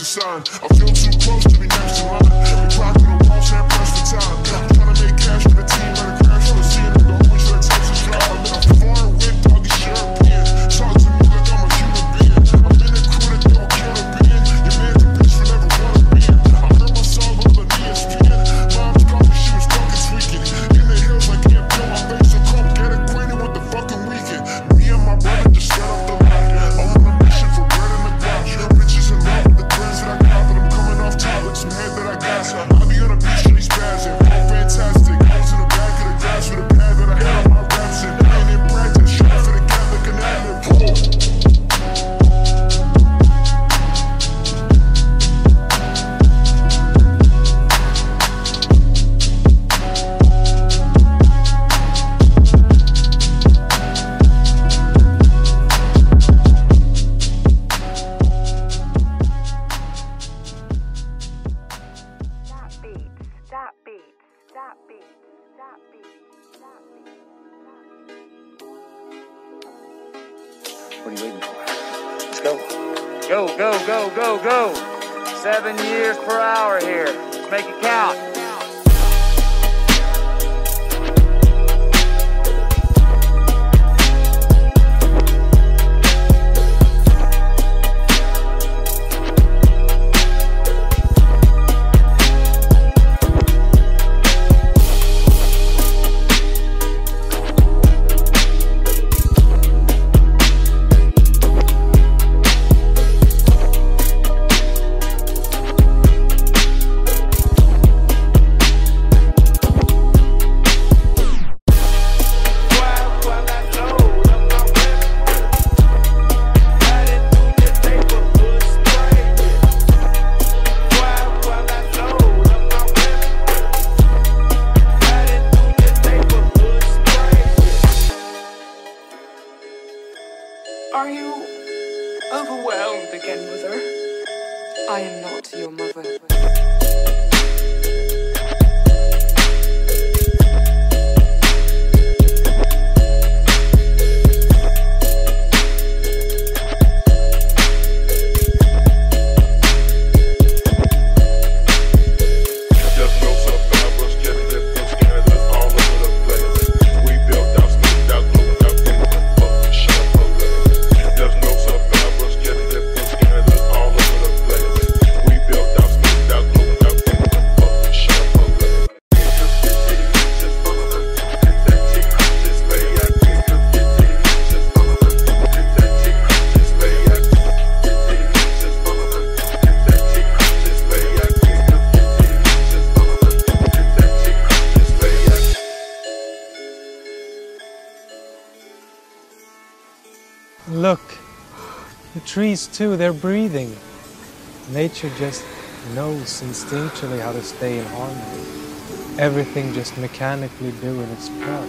a sign. too, they're breathing. Nature just knows instinctually how to stay in harmony. Everything just mechanically doing its part.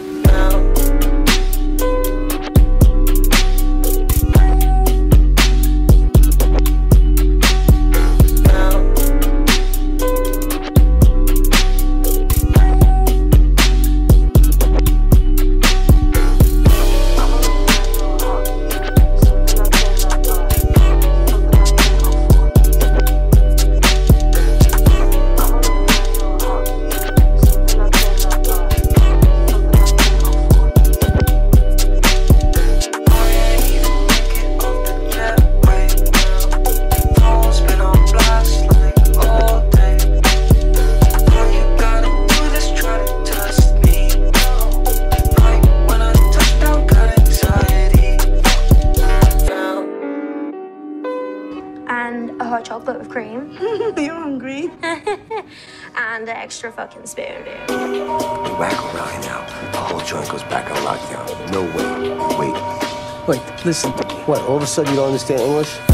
sudden you don't understand English?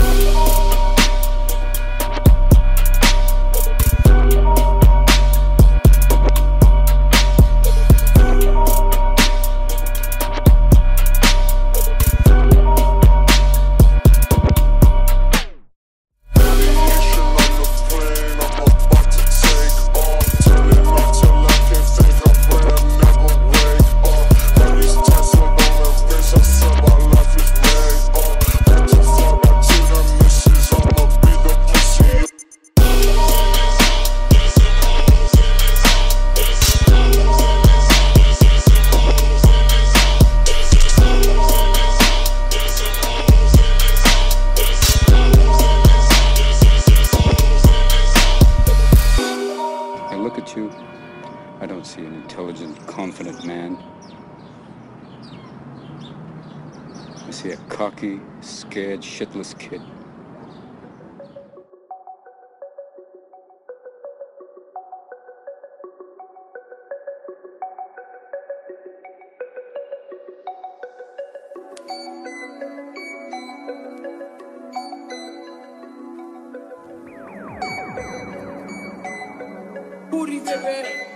shitless kid. Booty.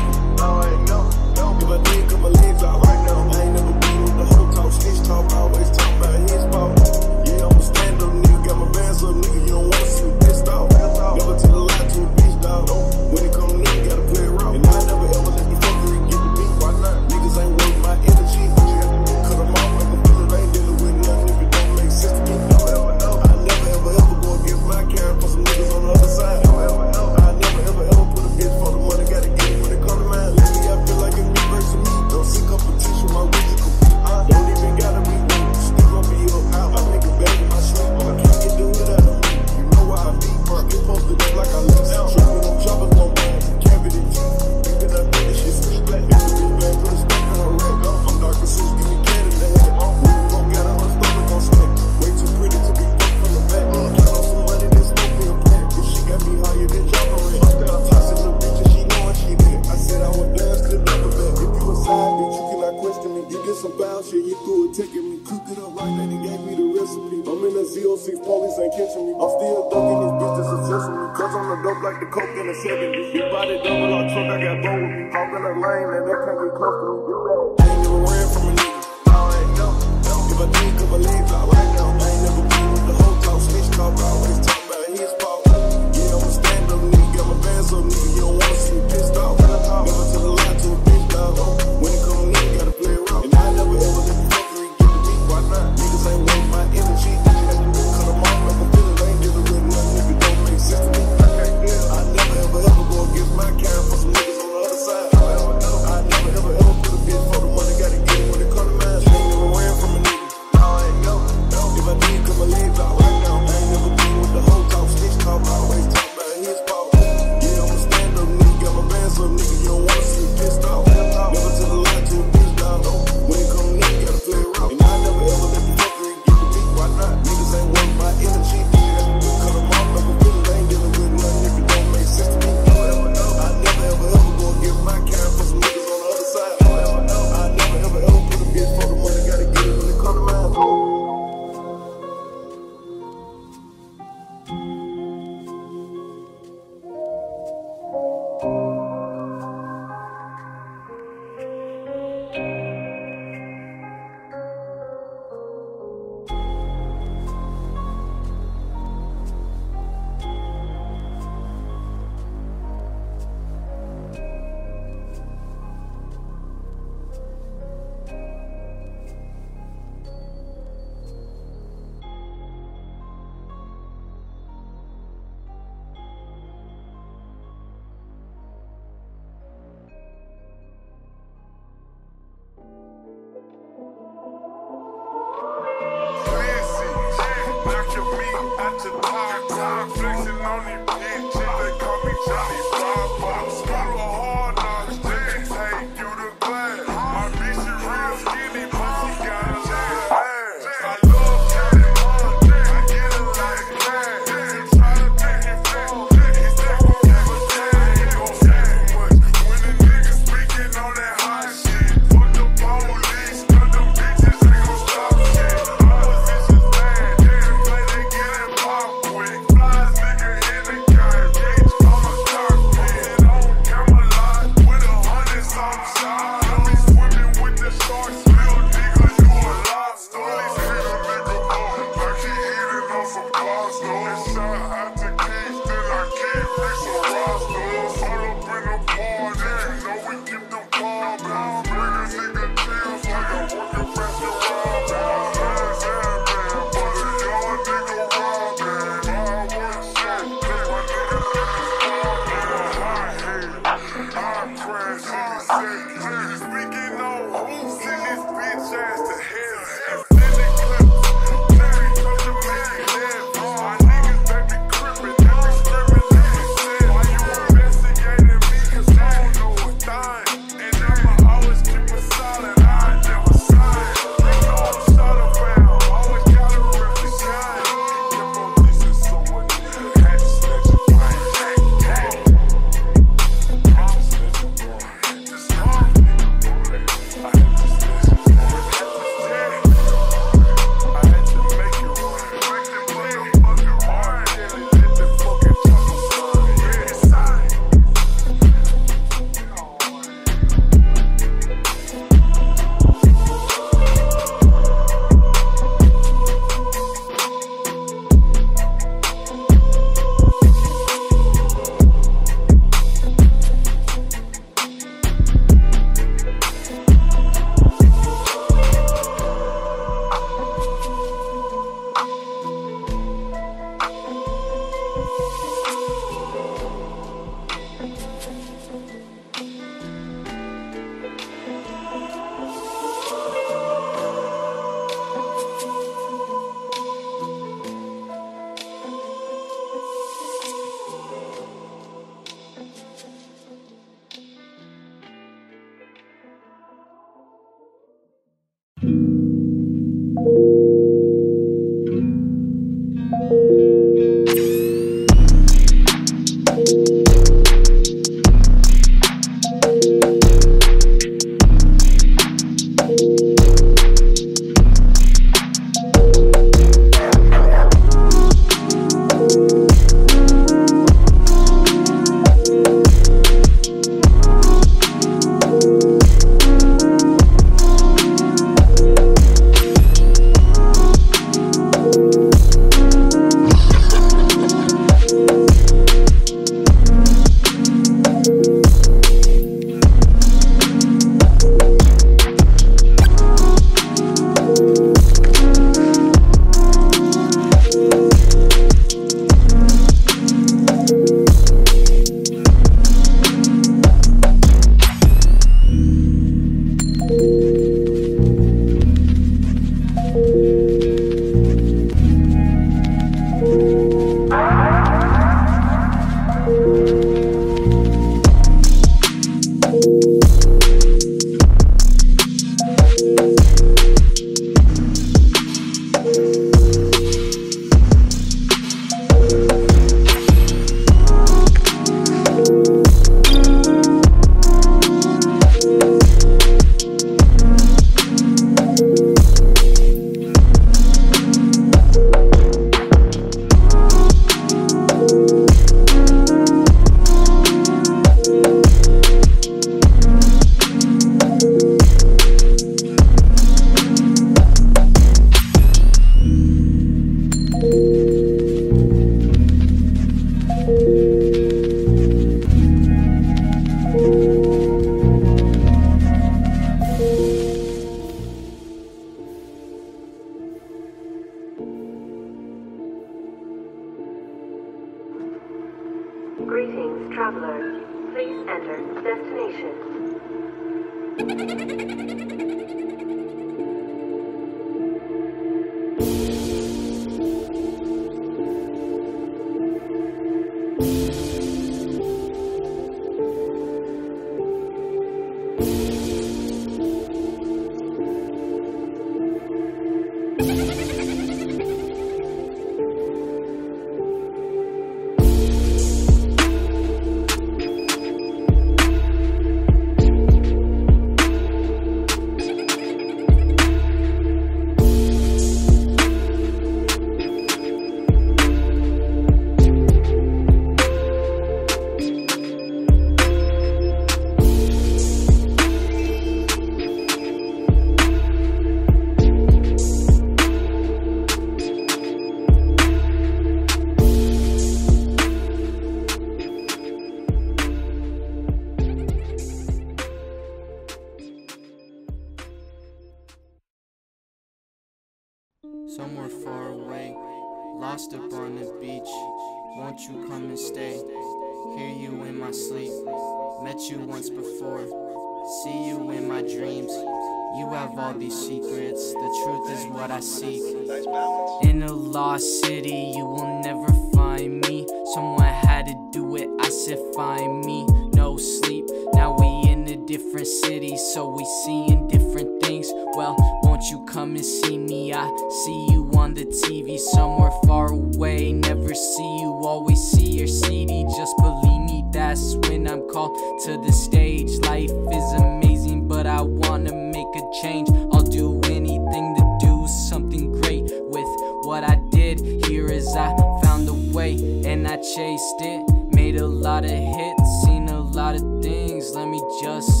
Different cities, so we seeing different things. Well, won't you come and see me? I see you on the TV somewhere far away. Never see you, always see your CD. Just believe me, that's when I'm called to the stage. Life is amazing, but I wanna make a change. I'll do anything to do something great with what I did. Here is I found a way and I chased it. Made a lot of hits, seen a lot of things. Let me just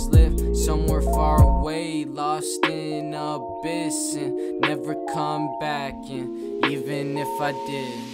somewhere far away, lost in abyss and never come back. And even if I did.